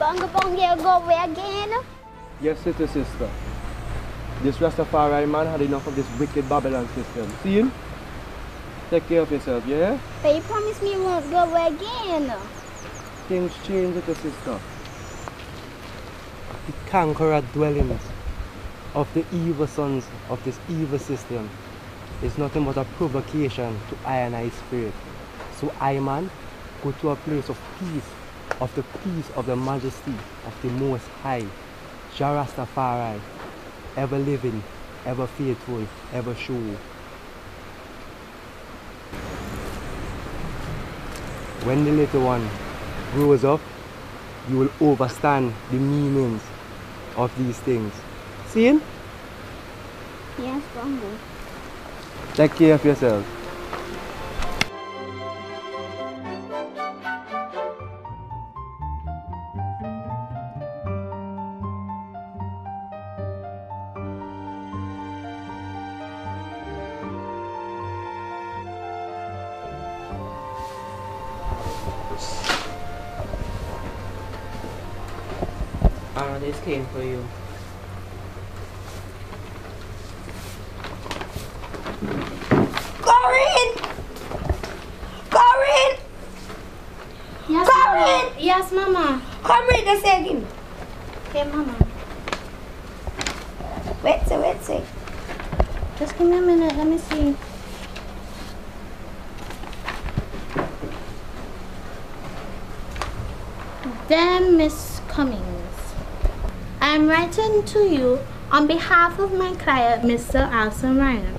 bunga bunga go away again? Yes, sister, sister. This Rastafari man had enough of this wicked Babylon system. See him? Take care of yourself, yeah? But you promised me you won't go away again. Things change, little sister. The conqueror dwellings of the evil sons of this evil system is nothing but a provocation to I and I spirit. So I, man, go to a place of peace, of the peace of the majesty of the Most High, Jah Rastafari, ever living, ever faithful, ever sure. When the little one grows up, you will understand the meanings of these things. See him? Yes, bunga. Take care of yourself. This came for you. Corinne! Corinne! Yes, Corinne! Mama. Yes, Mama. Come read this again. Okay, Mama. Wait, say, wait, say. Just give me a minute. Let me see. Then, Miss Cummings, I'm writing to you on behalf of my client, Mr. Alson Ryan.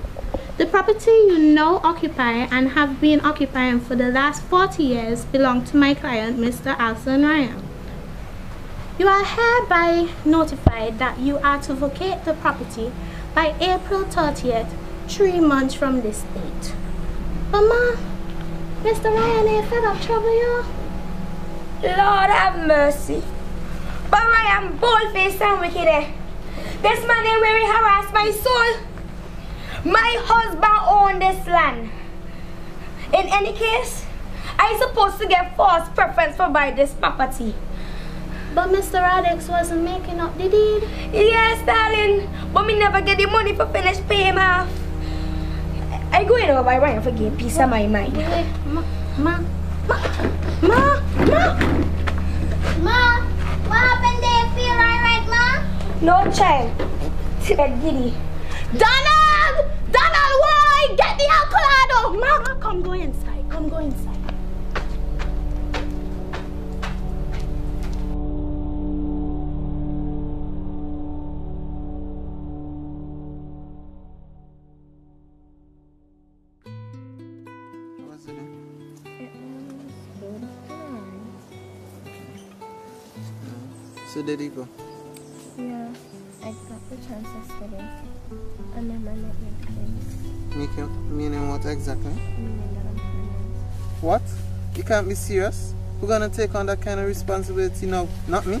The property you now occupy and have been occupying for the last 40 years belong to my client, Mr. Alson Ryan. You are hereby notified that you are to vacate the property by April 30th, three months from this date. Mama, Mr. Ryan ain't fed up trouble you. Lord have mercy. But I am bold-faced and wicked. eh? This man ain't really harass my soul. My husband owned this land. In any case, I supposed to get false preference for buy this property. But Mr. Radix wasn't making up the deed. Yes, darling. But me never get the money for finish pay him off. I go in over by Ryan for gain peace of my mind. Wait, ma, ma, ma, ma. No child. See that giddy. Donald! Donald, why? Get the alcolado! Ma, come go inside. Come go inside. What's it? So did he go? I got the chance yesterday. And then I met my Make meaning what exactly? meaning that I'm pregnant. What? You can't be serious. We're gonna take on that kind of responsibility now, not me.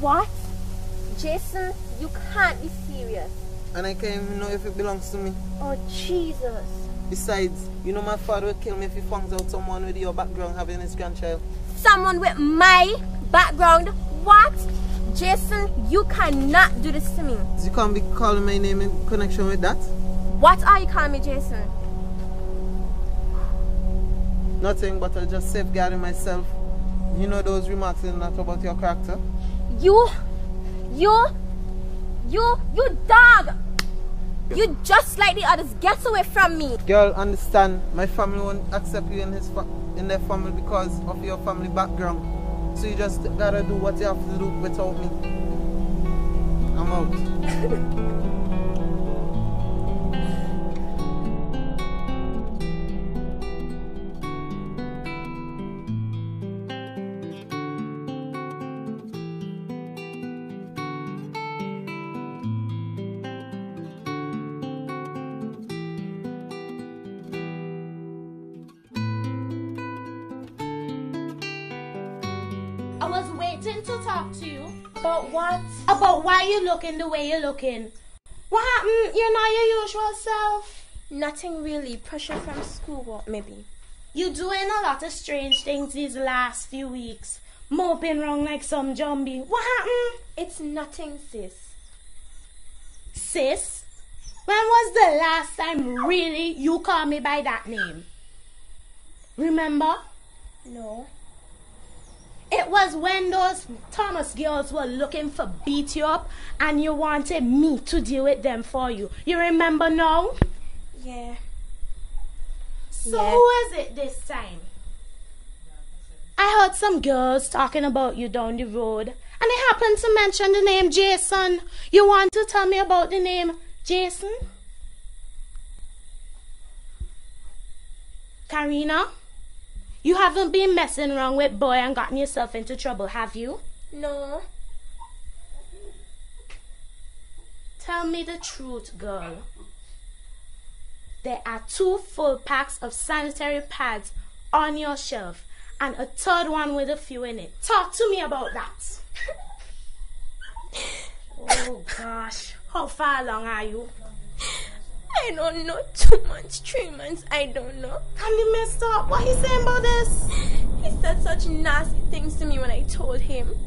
What? Jason, you can't be serious. And I can't even know if it belongs to me. Oh, Jesus. Besides, you know my father would kill me if he finds out someone with your background having his grandchild. Someone with my background? What? Jason, you cannot do this to me. You can't be calling my name in connection with that. What are you calling me, Jason? Nothing but I just safeguarding myself. You know those remarks in that about your character? You, you, you, you dog! You just like the others. Get away from me. Girl, understand, my family won't accept you in his fa- in their family because of your family background. So you just gotta do what you have to do without me. I'm out. to talk to you But what? about why you're looking the way you're looking. What happened? You're not your usual self. Nothing really. Pressure from school, what maybe? You're doing a lot of strange things these last few weeks. moping wrong like some zombie. What happened? It's nothing, sis. Sis? When was the last time really you called me by that name? Remember? No. It was when those Thomas girls were looking for beat you up and you wanted me to deal with them for you. You remember now? Yeah. So Yeah. who is it this time? I heard some girls talking about you down the road and they happened to mention the name Jason. You want to tell me about the name Jason? Karina? You haven't been messing around with boy and gotten yourself into trouble, have you? No. Tell me the truth, girl. There are two full packs of sanitary pads on your shelf and a third one with a few in it. Talk to me about that. oh gosh, how far along are you? I don't know. Two months, three months, I don't know. And the mister, what he saying about this? He said such nasty things to me when I told him.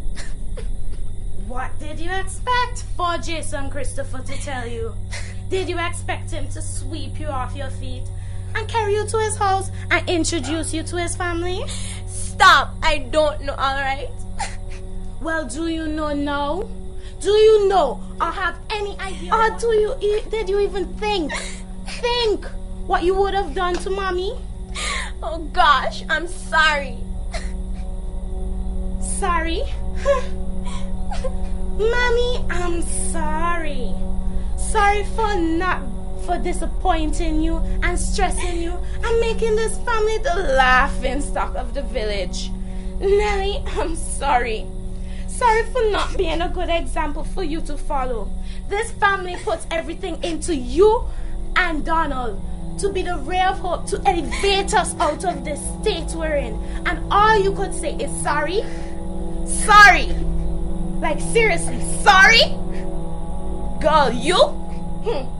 What did you expect for Jason Christopher to tell you? Did you expect him to sweep you off your feet and carry you to his house and introduce you to his family? Stop! I don't know, alright? Well, do you know now? Do you know or have any idea? Or do you e- did you even think think what you would have done to mommy? Oh gosh, I'm sorry. Sorry. mommy, I'm sorry. Sorry for not for disappointing you and stressing you and making this family the laughing stock of the village. Nelly, I'm sorry. Sorry for not being a good example for you to follow. This family puts everything into you and Donald to be the ray of hope to elevate us out of the state we're in. And all you could say is sorry. Sorry. Like seriously, sorry? Girl, you? Hmm.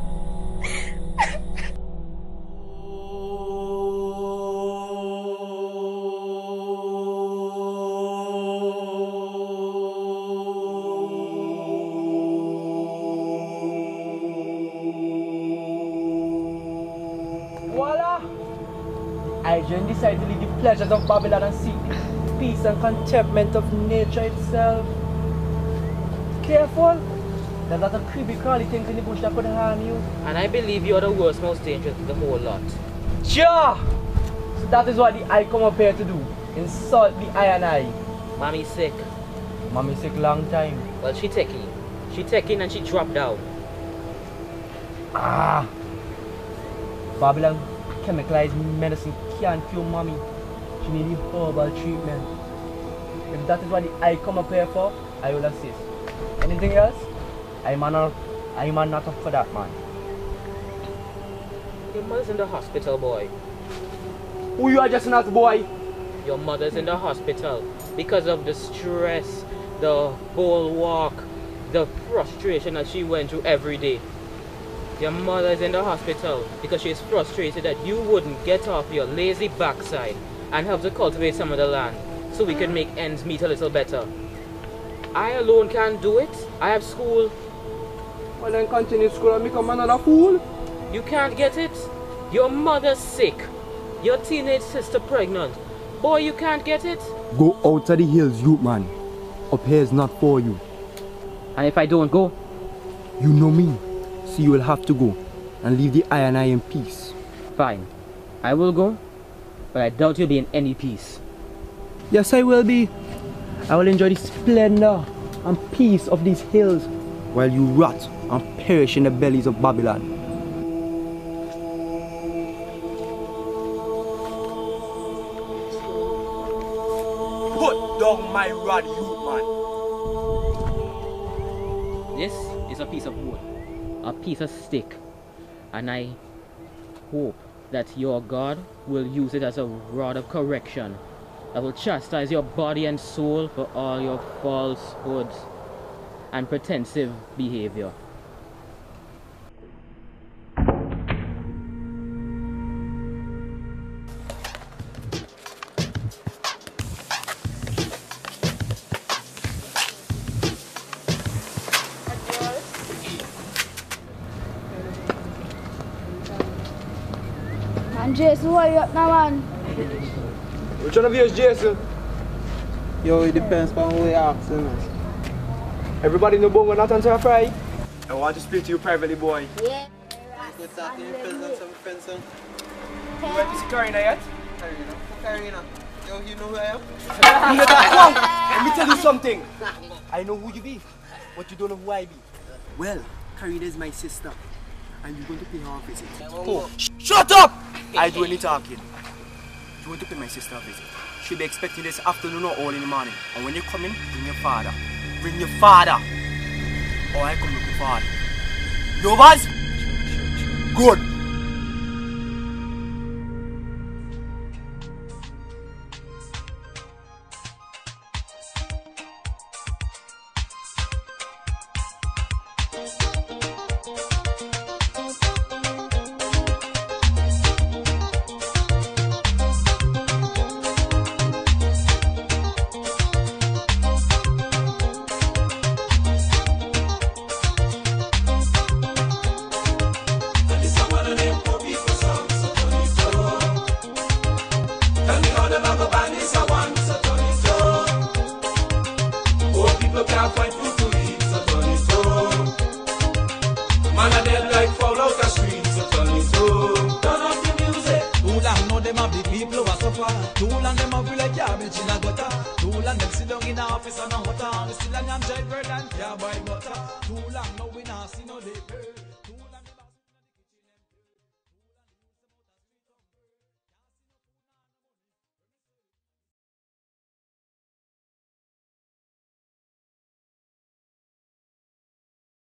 I then decided to leave the pleasures of Babylon and seek peace and contentment of nature itself. Careful! There's a lot of creepy crawly things in the bush that could harm you. And I believe you're the worst, most dangerous of the whole lot. Sure! So that is what the I come up here to do. Insult the I and I. Mommy's sick. Mommy sick long time. Well, she taking. She taking and she dropped down. Ah! Babylon chemicalized medicine can't cure mommy. She need the herbal treatment. If that is what I come up here for, I will assist. Anything else? I'm not, I'm not up for that, man. Your mother's in the hospital, boy. Who you are just not boy? Your mother's in the hospital because of the stress, the whole walk, the frustration that she went through every day. Your mother's in the hospital because she's frustrated that you wouldn't get off your lazy backside and help to cultivate some of the land so we can make ends meet a little better. I alone can't do it. I have school. Well then continue school and become another fool. You can't get it. Your mother's sick. Your teenage sister pregnant. Boy, you can't get it. Go out of the hills, you man. Up here is not for you. And if I don't go, You know me. So you will have to go and leave the I and I in peace. fine. I will go, but I doubt you'll be in any peace. Yes, I will be. I will enjoy the splendor and peace of these hills while you rot and perish in the bellies of Babylon. Put down my rod, you man. This is a piece of wood, a piece of stick, and I hope that your God will use it as a rod of correction that will chastise your body and soul for all your falsehoods and pretensive behavior. And Jason, what you up now, man? Which one of you is Jason? Yo, it depends on who you ask, you know. Everybody know Bongo not until Friday. I want to speak to you privately, boy. Yeah. Good talking to your friends and some friends, son. You ready to Karina yet? Karina. Karina. Yo, you know who I am? Let me tell you something. I know who you be, but you don't know who I be. Well, Karina is my sister, and you're going to pay her a visit. Oh, shut up! I do any talking. You want to pay my sister a visit. She'll be expecting this afternoon or all in the morning. And when you come in, bring your father. Bring your father. Or I come looking for her. You boys? Good. of the people who are suffer. Too long them a feel like garbage in a gutter. Too long them sit down in the office and a hotter. Still a young jailbird and can't buy butter. Too long now we not see no day.